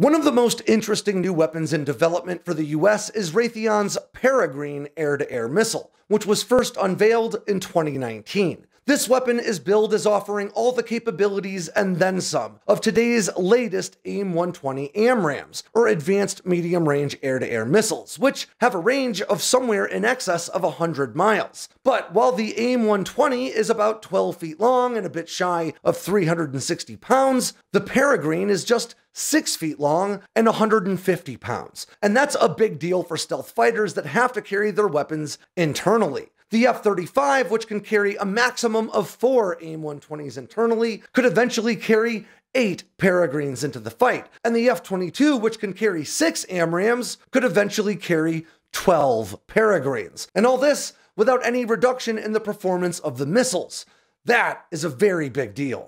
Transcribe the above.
One of the most interesting new weapons in development for the US is Raytheon's Peregrine air to air missile, which was first unveiled in 2019. This weapon is billed as offering all the capabilities and then some of today's latest AIM 120 AMRAAMs, or Advanced Medium Range Air to Air Missiles, which have a range of somewhere in excess of 100 miles. But while the AIM 120 is about 12 feet long and a bit shy of 360 pounds, the Peregrine is just 6 feet long and 150 pounds. And that's a big deal for stealth fighters that have to carry their weapons internally. The F 35, which can carry a maximum of four AIM 120s internally, could eventually carry eight Peregrines into the fight. And the F 22, which can carry six AMRAAMs, could eventually carry 12 Peregrines. And all this without any reduction in the performance of the missiles. That is a very big deal.